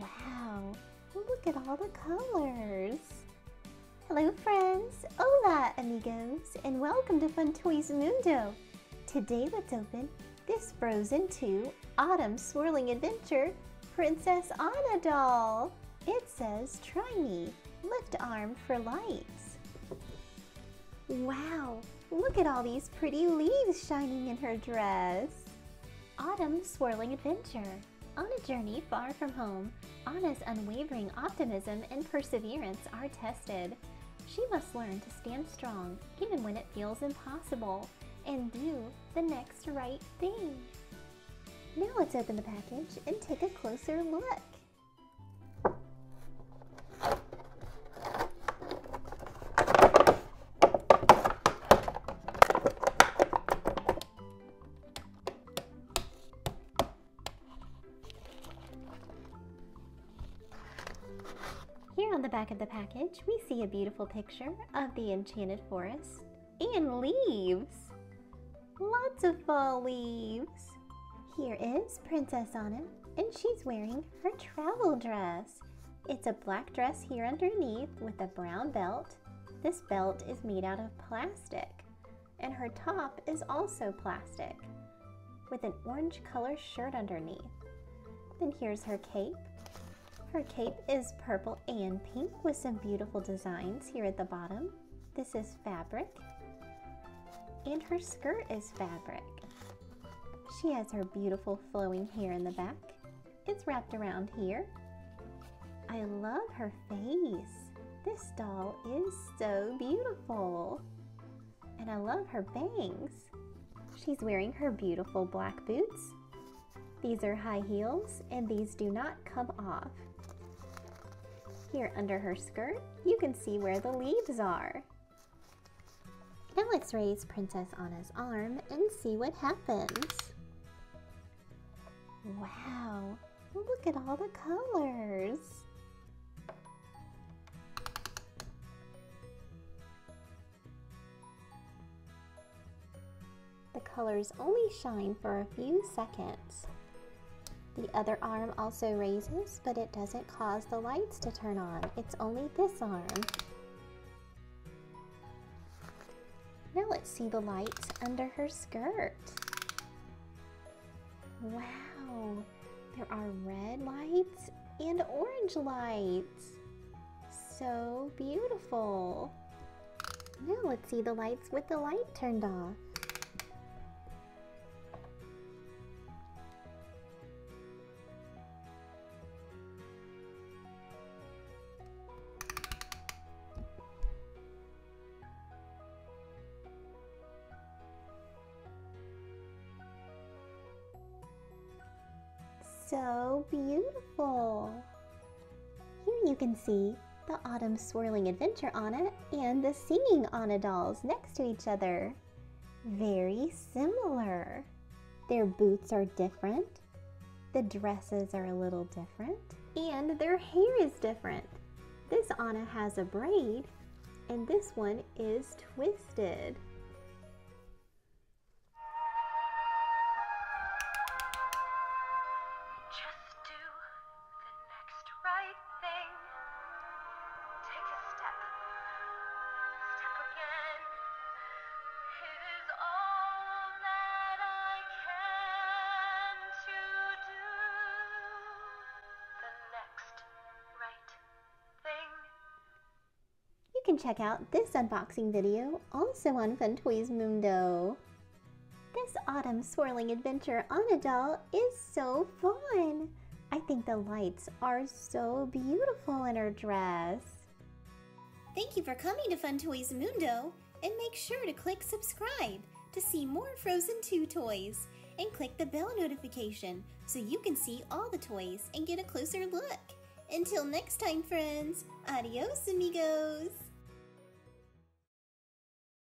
Wow, look at all the colors. Hello friends, hola amigos, and welcome to Fun Toys Mundo. Today let's open this Frozen 2 Autumn Swirling Adventure Princess Anna doll. It says try me, lift arm for lights. Wow, look at all these pretty leaves shining in her dress. Autumn Swirling Adventure. On a journey far from home, Anna's unwavering optimism and perseverance are tested. She must learn to stand strong even when it feels impossible and do the next right thing. Now let's open the package and take a closer look. On the back of the package, we see a beautiful picture of the Enchanted Forest and leaves. Lots of fall leaves. Here is Princess Anna, and she's wearing her travel dress. It's a black dress here underneath with a brown belt. This belt is made out of plastic, and her top is also plastic with an orange color shirt underneath. Then here's her cape her cape is purple and pink with some beautiful designs here at the bottom. This is fabric. And her skirt is fabric. She has her beautiful flowing hair in the back. It's wrapped around here. I love her face. This doll is so beautiful. And I love her bangs. She's wearing her beautiful black boots. These are high heels and these do not come off. Here under her skirt, you can see where the leaves are. Now let's raise Princess Anna's arm and see what happens. Wow, look at all the colors. The colors only shine for a few seconds. The other arm also raises, but it doesn't cause the lights to turn on. It's only this arm. Now let's see the lights under her skirt. Wow, there are red lights and orange lights. So beautiful. Now let's see the lights with the light turned off. So beautiful. Here you can see the Autumn Swirling Adventure Anna and the Singing Anna dolls next to each other. Very similar. Their boots are different, the dresses are a little different, and their hair is different. This Anna has a braid, and this one is twisted. Can check out this unboxing video also on Fun Toys Mundo. This autumn swirling adventure on a doll is so fun. I think the lights are so beautiful in her dress. Thank you for coming to Fun Toys Mundo and make sure to click subscribe to see more Frozen 2 toys and click the bell notification so you can see all the toys and get a closer look. Until next time, friends, adios amigos!